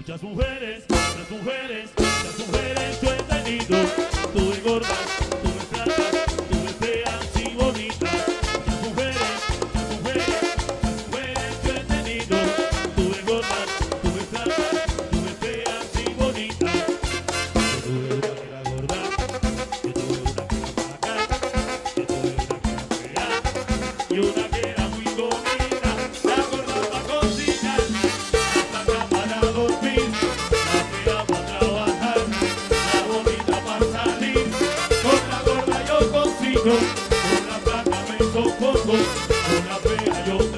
Muchas mujeres, muchas mujeres, muchas mujeres yo he tenido. Tú engordas, tú poco, con la pena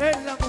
en la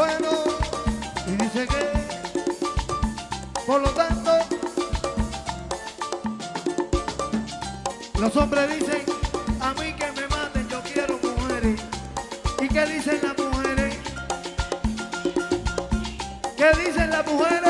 fuego y dice que por lo tanto los hombres dicen a mí que me maten yo quiero mujeres. Y qué dicen las mujeres qué dicen las mujeres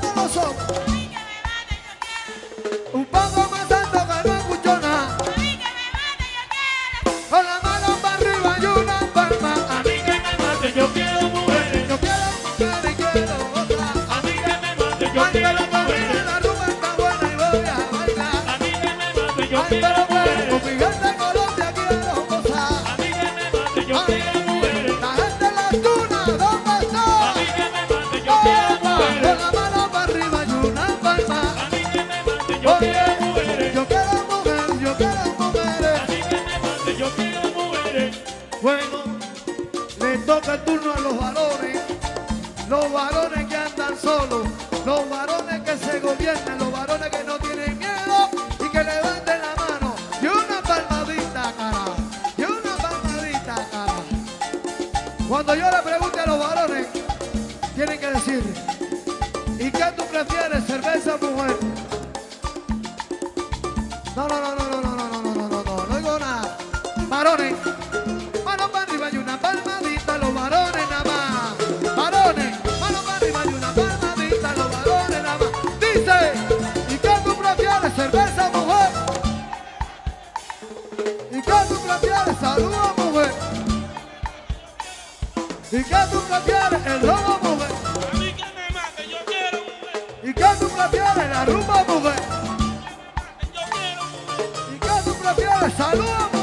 La gente en la luna va a que me mate, yo quiero mover. Por la mano para arriba, yo no puedo pasar. A mí que me mate, yo quiero mover. Yo quiero mover, yo quiero mover. A mí que me mate, yo quiero mover. Bueno, le toca el turno a los varones. Los varones que andan solos. Los varones que se gobiernan, los varones gobiernen. ¿Y qué tú mujer? ¿Y qué tú el robo? A que. ¿Y qué tú la rumba mujer? Yo quiero mujer. ¿Y qué tú prefieres, salud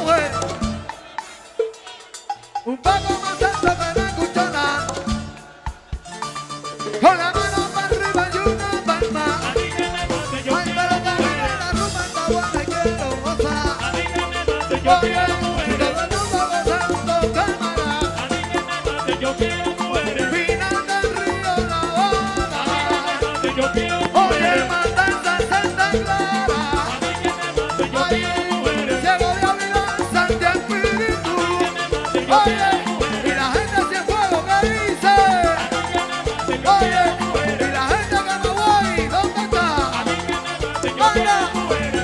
tú eres.